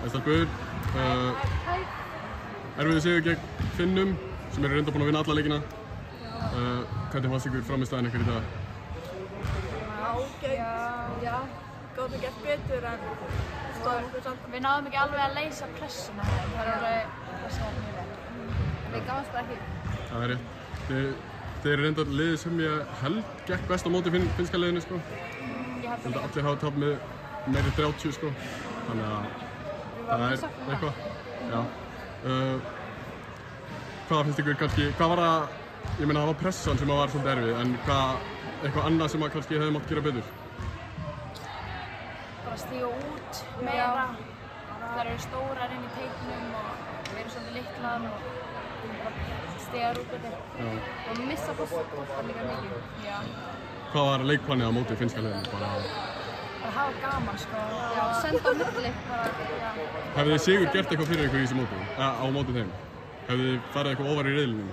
Það stelpur. Uh, erfiðu sigur gegn Finnum sem eru reynda búin að vinna alla leikina. Uh, hvernig fannst ykkur framistæðin ykkur í dag? Ágætt. Já. Gáðum við gert betur en stóðum okkur samt. Við náðum ekki alveg að leysa pressuna það er alveg pressaði mjög vel. Við gáðumst bara ekki. Það er rétt. Þið, þið eru reynda liðið sem ég held gekk best á móti finn, finnska liðinu sko. Ég held Ég held að að allir hafa tap með meiri 30 sko. Þannig að það er eitthvað. Já. Uh, hvað finnst ykkur kannski, hvað var það, ég meina það var pressan sem var svolítið erfið, en hvað, eitthvað annað sem að kannski hefði mátt gera betur? Bara stíga út meira. Það eru stórar inn í teiknum og við erum svolítið litlar og bara stigar út betur. Já. Og missa fólk líka mikið. Já. Hvað var leikplanið á móti finnska liðinu? Bara, Bara hafa gaman sko. Já, senda á milli. Bara, já. Hefði þið sigur gert eitthvað fyrir ykkur í þessu móti, eh, á móti þeim? Hefði þið farið eitthvað ofar í reyðlunum?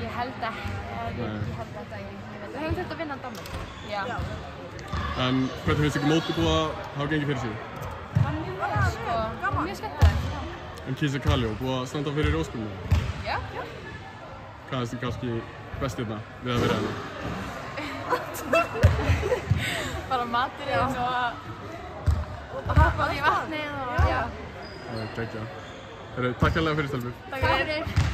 Ég held ekki. Ég, held þetta ekki. Við höfum þetta að vinna Danmark. Já. Já. En hvernig finnst ykkur móti búið að hafa gengið fyrir sig? Það var mjög vel sko. Mjög skemmtilegt. En Kísi Kaljó, búið að standa fyrir óspilinu? Já. Já. Hvað finnst þið kannski best hérna við að vera hérna? Bara maturinn og að hoppa í vatnið og já. Það. Takk hérlega fyrir stelpur. Takk fyrir.